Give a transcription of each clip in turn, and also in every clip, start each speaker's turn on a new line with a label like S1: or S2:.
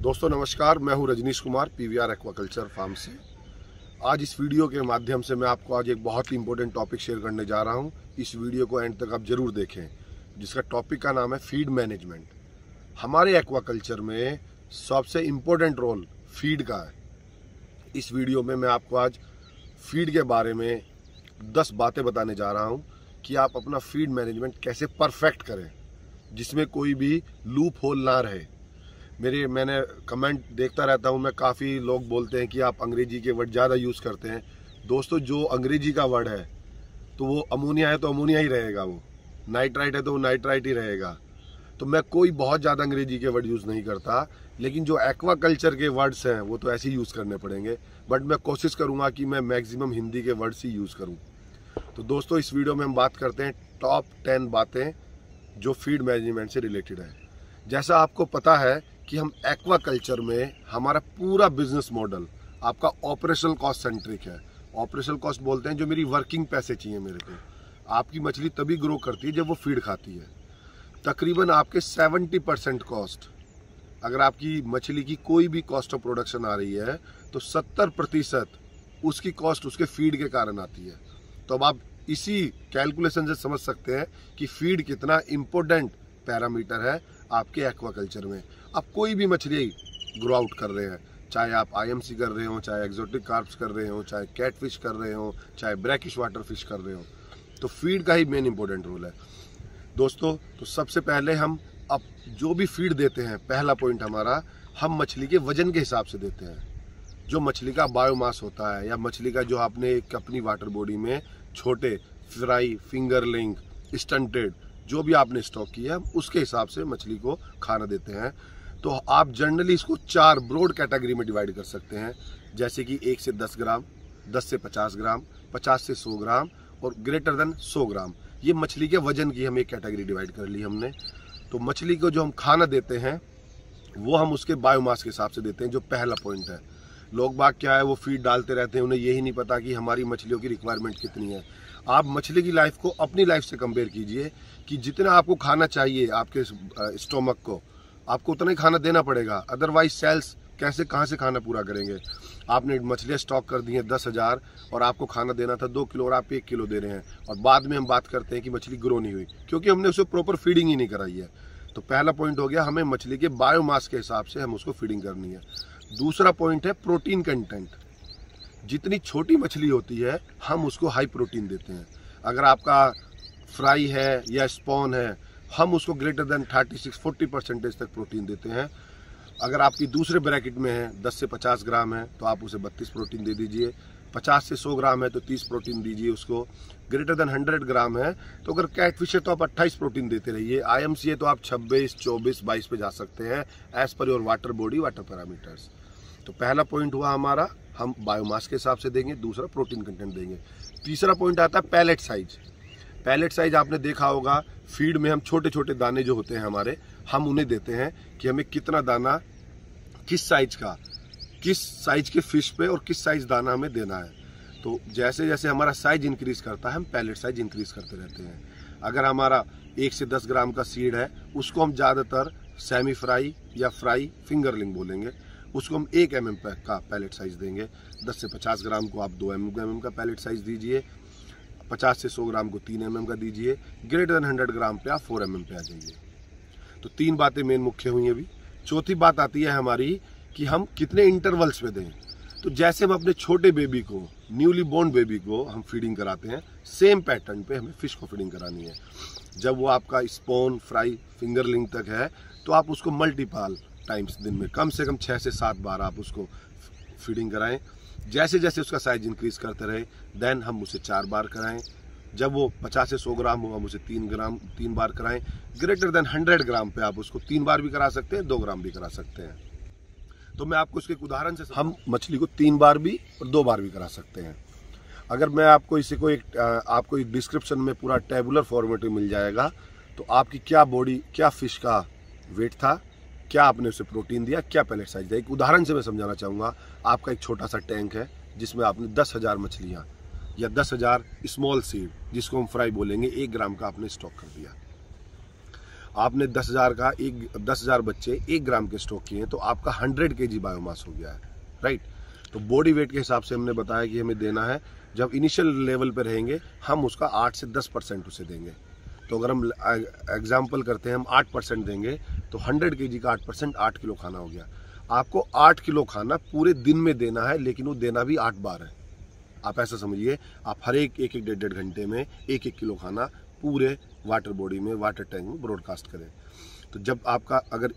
S1: दोस्तों, नमस्कार। मैं हूँ Rajneesh Kumar PVR aquaculture farm से। आज इस वीडियो के माध्यम से मैं आपको आज एक बहुत ही इंपॉर्टेंट टॉपिक शेयर करने जा रहा हूँ। इस वीडियो को एंड तक आप ज़रूर देखें, जिसका टॉपिक का नाम है फ़ीड मैनेजमेंट हमारे एक्वाकल्चर में सबसे इम्पोर्टेंट रोल फ़ीड का है। इस वीडियो में मैं आपको आज फ़ीड के बारे में दस बातें बताने जा रहा हूँ कि आप अपना फ़ीड मैनेजमेंट कैसे परफेक्ट करें, जिसमें कोई भी लूप होल ना रहे। मेरे, मैंने कमेंट देखता रहता हूँ, मैं काफ़ी लोग बोलते हैं कि आप अंग्रेज़ी के वर्ड ज़्यादा यूज़ करते हैं। दोस्तों, जो अंग्रेज़ी का वर्ड है तो वो अमोनिया है तो अमोनिया ही रहेगा वो। नाइट्राइट है तो वो नाइट्राइट ही रहेगा। तो मैं कोई बहुत ज़्यादा अंग्रेज़ी के वर्ड यूज़ नहीं करता, लेकिन जो एक्वा कल्चर के वर्ड्स हैं, वो तो ऐसे ही यूज़ करने पड़ेंगे। बट मैं कोशिश करूँगा कि मैं मैक्सिमम हिंदी के वर्ड्स ही यूज़ करूँ। तो दोस्तों, इस वीडियो में हम बात करते हैं टॉप टेन बातें जो फ़ीड मैनेजमेंट से रिलेटेड है। जैसा आपको पता है कि हम एक्वा कल्चर में हमारा पूरा बिज़नेस मॉडल, आपका ऑपरेशनल कॉस्ट सेंट्रिक है। ऑपरेशनल कॉस्ट बोलते हैं जो मेरी वर्किंग पैसे चाहिए मेरे को। आपकी मछली तभी ग्रो करती है जब वो फ़ीड खाती है। तकरीबन आपके 70 परसेंट कॉस्ट, अगर आपकी मछली की कोई भी कॉस्ट ऑफ़ प्रोडक्शन आ रही है तो 70 प्रतिशत उसकी कॉस्ट उसके फ़ीड के कारण आती है। तो अब आप इसी कैलकुलेशन से समझ सकते हैं कि फ़ीड कितना इम्पोर्टेंट पैरामीटर है आपके एक्वाकल्चर में। आप कोई भी मछली ग्रो आउट कर रहे हैं, चाहे आप आईएमसी कर रहे हो, चाहे एक्जोटिक कार्प्स कर रहे हो, चाहे कैट फ़िश कर रहे हो, चाहे ब्रैकिश वाटर फ़िश कर रहे हो तो फ़ीड का ही मेन इंपॉर्टेंट रोल है। दोस्तों तो सबसे पहले हम अब जो भी फ़ीड देते हैं, पहला पॉइंट हमारा, हम मछली के वज़न के हिसाब से देते हैं। जो मछली का बायोमास होता है, या मछली का जो आपने एक अपनी वाटर बॉडी में छोटे फ्राई फिंगर लिंक स्टंटेड जो भी आपने स्टॉक किया है, उसके हिसाब से मछली को खाना देते हैं। तो आप जनरली इसको चार ब्रॉड कैटेगरी में डिवाइड कर सकते हैं। जैसे कि एक से दस ग्राम, दस से पचास ग्राम, पचास से सौ ग्राम और ग्रेटर देन सौ ग्राम। ये मछली के वज़न की हम एक कैटेगरी डिवाइड कर ली हमने। तो मछली को जो हम खाना देते हैं, वो हम उसके बायोमास के हिसाब से देते हैं, जो पहला पॉइंट है। लोग बाग क्या है, वो फ़ीड डालते रहते हैं, उन्हें यही नहीं पता कि हमारी मछलियों की रिक्वायरमेंट कितनी है। आप मछली की लाइफ को अपनी लाइफ से कंपेयर कीजिए कि जितना आपको खाना चाहिए आपके स्टोमक को, आपको उतना ही खाना देना पड़ेगा। अदरवाइज़ सेल्स कैसे, कहाँ से खाना पूरा करेंगे? आपने मछलियाँ स्टॉक कर दी हैं दस हज़ार और आपको खाना देना था दो किलो और आप एक किलो दे रहे हैं। और बाद में हम बात करते हैं कि मछली ग्रो नहीं हुई, क्योंकि हमने उसे प्रॉपर फीडिंग ही नहीं कराई है। तो पहला पॉइंट हो गया, हमें मछली के बायोमास के हिसाब से हम उसको फीडिंग करनी है। दूसरा पॉइंट है प्रोटीन कंटेंट जितनी छोटी मछली होती है हम उसको हाई प्रोटीन देते हैं। अगर आपका फ्राई है या स्पॉन है हम उसको greater than thirty six forty percentage तक प्रोटीन देते हैं। अगर आपकी दूसरे ब्रैकेट में है 10 से 50 ग्राम है तो आप उसे 32 प्रोटीन दे दीजिए। 50 से 100 ग्राम है तो 30 प्रोटीन दीजिए उसको। ग्रेटर देन 100 ग्राम है तो अगर कैट फ़िश है तो आप 28 प्रोटीन देते रहिए। है तो आप 26, 24, 22 पे जा सकते हैं as per your water body water parameters तो पहला पॉइंट हुआ हमारा, हम बायोमास के हिसाब से देंगे, दूसरा प्रोटीन कंटेंट देंगे। तीसरा पॉइंट आता है पैलेट साइज़ पैलेट साइज़ आपने देखा होगा फ़ीड में हम छोटे छोटे दाने जो होते हैं हमारे, हम उन्हें देते हैं कि हमें कितना दाना, किस साइज़ का, किस साइज़ के फ़िश पे और किस साइज़ दाना हमें देना है। तो जैसे जैसे हमारा साइज़ इंक्रीज करता है, हम पैलेट साइज़ इंक्रीज करते रहते हैं। अगर हमारा एक से दस ग्राम का सीड है, उसको हम ज़्यादातर सेमी फ्राई या फ्राई फिंगरलिंग बोलेंगे। उसको हम एक एम का पैलेट साइज़ देंगे। 10 से 50 ग्राम को आप दो एम mm का पैलेट साइज़ दीजिए। 50 से 100 ग्राम को तीन एम mm का दीजिए। ग्रेटर देन 100 ग्राम पे आप फोर एम mm पे आ जाइए। तो तीन बातें मेन मुख्य हुई अभी। चौथी बात आती है हमारी कि हम कितने इंटरवल्स में दें। तो जैसे हम अपने छोटे बेबी को न्यूली बोर्न बेबी को हम फीडिंग कराते हैं सेम पैटर्न पे हमें फ़िश को फीडिंग करानी है। जब वो आपका स्पोन फ्राई फिंगरलिंग तक है तो आप उसको मल्टीपाल टाइम्स दिन में कम से कम छः से सात बार आप उसको फीडिंग कराएँ। जैसे जैसे उसका साइज़ इंक्रीज करते रहे देन हम उसे चार बार कराएँ। जब वो 50 से 100 ग्राम हो हम उसे तीन ग्राम, तीन बार कराएँ। ग्रेटर देन 100 ग्राम पे आप उसको तीन बार भी करा सकते हैं, दो ग्राम भी करा सकते हैं। तो मैं आपको इसके उदाहरण से हम मछली को तीन बार भी और दो बार भी करा सकते हैं। अगर मैं आपको इसे को एक आपको एक डिस्क्रिप्शन में पूरा टेबुलर फॉर्मेट में मिल जाएगा तो आपकी क्या बॉडी क्या फ़िश का वेट था? क्या आपने उसे प्रोटीन दिया? क्या पैलेट साइज़ दिया? एक उदाहरण से मैं समझाना चाहूँगा। आपका एक छोटा सा टैंक है, जिसमें आपने दस हज़ार मछलियाँ या दस हज़ार स्मॉल सीड जिसको हम फ्राई बोलेंगे, एक ग्राम का आपने स्टॉक कर दिया। आपने दस हज़ार का एक, दस हज़ार बच्चे एक ग्राम के स्टॉक किए हैं तो आपका हंड्रेड के जी बायोमास हो गया है राइट तो बॉडी वेट के हिसाब से हमने बताया कि हमें देना है, जब इनिशियल लेवल पर रहेंगे, हम उसका आठ से दस परसेंट उसे देंगे। तो अगर हम एग्ज़ाम्पल करते हैं, हम आठ परसेंट देंगे तो हंड्रेड के जी का आठ परसेंट आठ किलो खाना हो गया। आपको आठ किलो खाना पूरे दिन में देना है, लेकिन वो देना भी आठ बार है। आप ऐसा समझिए, आप हर एक एक एक, डेढ़ डेढ़ घंटे में एक एक किलो खाना पूरे वाटर बॉडी में, वाटर टैंक में ब्रॉडकास्ट करें। तो जब आपका अगर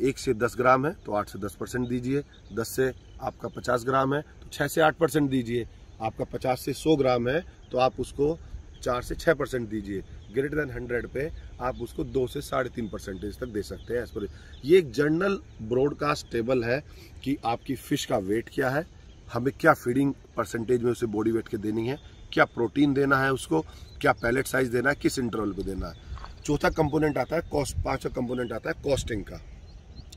S1: एक से दस ग्राम है तो आठ से दस परसेंट दीजिए। दस से आपका पचास ग्राम है तो छः से आठ परसेंट दीजिए। आपका पचास से सौ ग्राम है तो आप उसको चार से छः परसेंट दीजिए। ग्रेटर देन हंड्रेड पे आप उसको दो से साढ़े तीन परसेंटेज तक दे सकते हैं एज पर ये एक जनरल ब्रॉडकास्ट टेबल है कि आपकी फ़िश का वेट क्या है, हमें क्या फीडिंग परसेंटेज में उसे बॉडी वेट के देनी है, क्या प्रोटीन देना है उसको, क्या पैलेट साइज़ देना है, किस इंटरवल पे देना है। चौथा कंपोनेंट आता है कॉस्ट पांचवा कंपोनेंट आता है कॉस्टिंग का।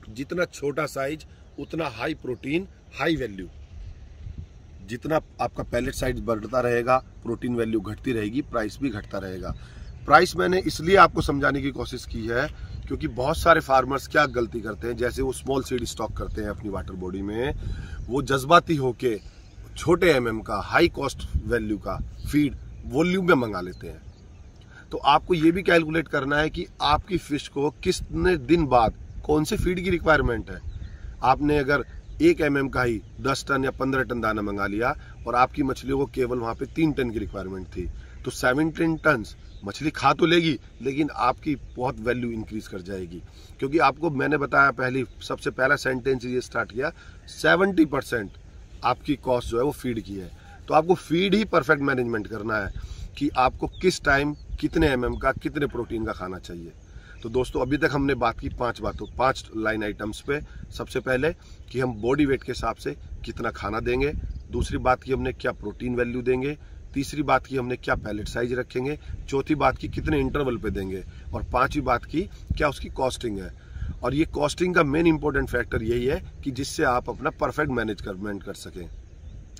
S1: जितना छोटा साइज़ उतना हाई प्रोटीन हाई वैल्यू जितना आपका पैलेट साइज़ बढ़ता रहेगा प्रोटीन वैल्यू घटती रहेगी प्राइस भी घटता रहेगा। प्राइस मैंने इसलिए आपको समझाने की कोशिश की है क्योंकि बहुत सारे फार्मर्स क्या गलती करते हैं, जैसे वो स्मॉल सीड स्टॉक करते हैं अपनी वाटर बॉडी में, वो जज्बाती होके छोटे एमएम का हाई कॉस्ट वैल्यू का फ़ीड वॉल्यूम में मंगा लेते हैं। तो आपको ये भी कैलकुलेट करना है कि आपकी फ़िश को कितने दिन बाद, कौन से फ़ीड की रिक्वायरमेंट है। आपने अगर एक एम का ही दस टन या पंद्रह टन दाना मंगा लिया और आपकी मछलियों को केवल वहाँ पे तीन टन की रिक्वायरमेंट थी तो सेवनटीन टन मछली खा तो लेगी, लेकिन आपकी बहुत वैल्यू इंक्रीज कर जाएगी। क्योंकि आपको मैंने बताया पहली, सबसे पहला सेंटेंस ये स्टार्ट किया सेवेंटी परसेंट आपकी कॉस्ट जो है वो फ़ीड की है। तो आपको फ़ीड ही परफेक्ट मैनेजमेंट करना है कि आपको किस टाइम कितने एम mm का, कितने प्रोटीन का खाना चाहिए। तो दोस्तों, अभी तक हमने बात की पाँच बातों, पाँच लाइन आइटम्स पे। सबसे पहले कि हम बॉडी वेट के हिसाब से कितना खाना देंगे। दूसरी बात की हमने क्या प्रोटीन वैल्यू देंगे। तीसरी बात की हमने क्या पैलेट साइज़ रखेंगे, चौथी बात की कितने इंटरवल पे देंगे, और पांचवी बात की क्या उसकी कॉस्टिंग है। और ये कॉस्टिंग का मेन इंपॉर्टेंट फैक्टर यही है कि जिससे आप अपना परफेक्ट मैनेजमेंट कर सकें।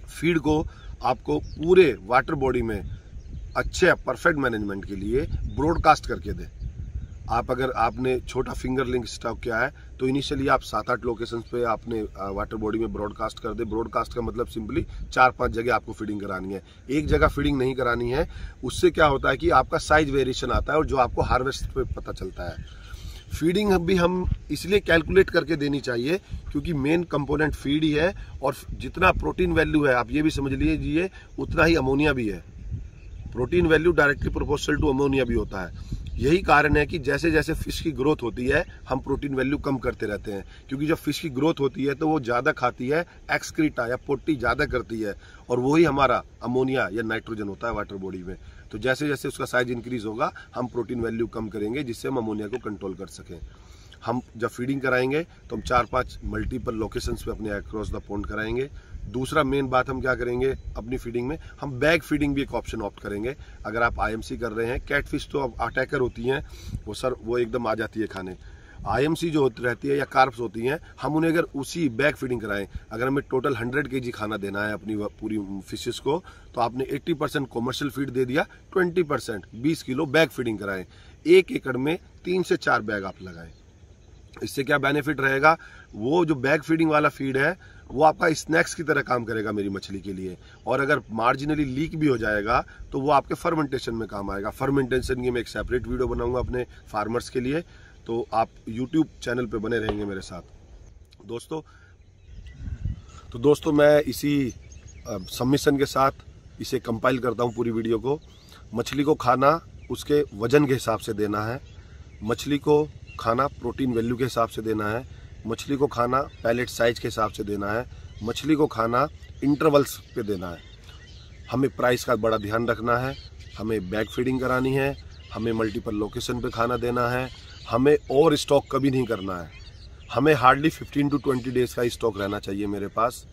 S1: फ़ीड को आपको पूरे वाटर बॉडी में अच्छे परफेक्ट मैनेजमेंट के लिए ब्रॉडकास्ट करके दें। आप अगर आपने छोटा फिंगर लिंक स्टॉक किया है तो इनिशियली आप सात आठ लोकेशन पे आपने वाटर बॉडी में ब्रॉडकास्ट कर दे। ब्रॉडकास्ट का मतलब सिंपली चार पाँच जगह आपको फीडिंग करानी है। एक जगह फीडिंग नहीं करानी है। उससे क्या होता है कि आपका साइज़ वेरिएशन आता है और जो आपको हार्वेस्ट पे पता चलता है। फीडिंग भी हम इसलिए कैलकुलेट करके देनी चाहिए क्योंकि मेन कंपोनेंट फ़ीड ही है और जितना प्रोटीन वैल्यू है, आप ये भी समझ लीजिए, उतना ही अमोनिया भी है। Protein value directly proportional to ammonia भी होता है। यही कारण है कि जैसे जैसे फ़िश की ग्रोथ होती है, हम प्रोटीन वैल्यू कम करते रहते हैं। क्योंकि जब फ़िश की ग्रोथ होती है तो वो ज़्यादा खाती है एक्सक्रीटा या पोटी ज़्यादा करती है। और वही हमारा अमोनिया या नाइट्रोजन होता है वाटर बॉडी में। तो जैसे जैसे उसका साइज़ इंक्रीज होगा, हम प्रोटीन वैल्यू कम करेंगे, जिससे हम अमोनिया को कंट्रोल कर सकें। हम जब फीडिंग कराएँगे तो हम चार पाँच मल्टीपल लोकेशन पे अपने अक्रॉस द पॉन्ड कराएँगे। दूसरा मेन बात हम क्या करेंगे अपनी फीडिंग में? हम बैग फीडिंग भी एक ऑप्शन ऑप्ट करेंगे। अगर आप आईएमसी कर रहे हैं कैटफिश तो अब अटैकर होती हैं, वो सर, वो एकदम आ जाती है खाने। आईएमसी जो रहती है या कार्ब्स होती हैं, हम उन्हें अगर उसी बैग फीडिंग कराएँ, अगर हमें टोटल 100 के खाना देना है अपनी पूरी फिशेस को तो आपने 80 परसेंट कॉमर्शियल फ़ीड दे दिया 20 परसेंट बीस किलो बैग फीडिंग कराएँ। एक एकड़ में तीन से चार बैग आप लगाएँ। इससे क्या बेनिफिट रहेगा? वो जो बैग फीडिंग वाला फ़ीड है वो आपका स्नैक्स की तरह काम करेगा मेरी मछली के लिए। और अगर मार्जिनली लीक भी हो जाएगा तो वो आपके फर्मेंटेशन में काम आएगा। फर्मेंटेशन की मैं एक सेपरेट वीडियो बनाऊँगा अपने फार्मर्स के लिए। तो आप यूट्यूब चैनल पे बने रहेंगे मेरे साथ। दोस्तों तो दोस्तों, मैं इसी सबमिशन के साथ इसे कंपाइल करता हूँ पूरी वीडियो को। मछली को खाना उसके वज़न के हिसाब से देना है। मछली को खाना प्रोटीन वैल्यू के हिसाब से देना है। मछली को खाना पैलेट साइज़ के हिसाब से देना है, मछली को खाना इंटरवल्स पे देना है। हमें प्राइस का बड़ा ध्यान रखना है, हमें बैग फीडिंग करानी है, हमें मल्टीपल लोकेशन पे खाना देना है, हमें और स्टॉक कभी नहीं करना है। हमें हार्डली 15 टू 20 डेज़ का स्टॉक रहना चाहिए मेरे पास।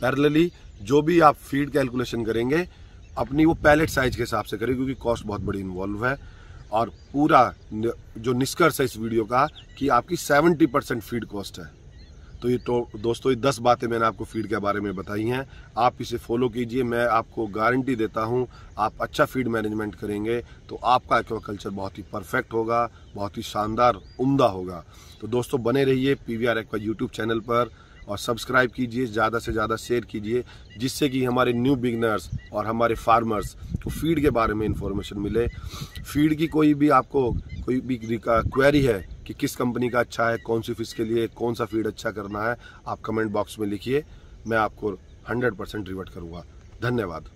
S1: पैरेलली जो भी आप फ़ीड कैलकुलेशन करेंगे, अपनी वो पैलेट साइज़ के हिसाब से करें, क्योंकि कॉस्ट बहुत बड़ी इन्वॉल्व है। और पूरा जो निष्कर्ष है इस वीडियो का कि आपकी 70 परसेंट फ़ीड कॉस्ट है। तो ये तो दोस्तों, ये दस बातें मैंने आपको फ़ीड के बारे में बताई हैं। आप इसे फॉलो कीजिए, मैं आपको गारंटी देता हूँ, आप अच्छा फ़ीड मैनेजमेंट करेंगे तो आपका एक्वाकल्चर बहुत ही परफेक्ट होगा, बहुत ही शानदार, उम्दा होगा। तो दोस्तों, बने रहिए P V R aqua YouTube channel पर और सब्सक्राइब कीजिए, ज़्यादा से ज़्यादा शेयर कीजिए, जिससे कि हमारे न्यू बिगनर्स और हमारे फार्मर्स को फ़ीड के बारे में इंफॉर्मेशन मिले। फ़ीड की कोई भी आपको कोई भी क्वेरी है कि किस कंपनी का अच्छा है, कौन सी फ़िश के लिए कौन सा फ़ीड अच्छा करना है, आप कमेंट बॉक्स में लिखिए, मैं आपको हंड्रेड परसेंट रिवर्ट करूँगा। धन्यवाद।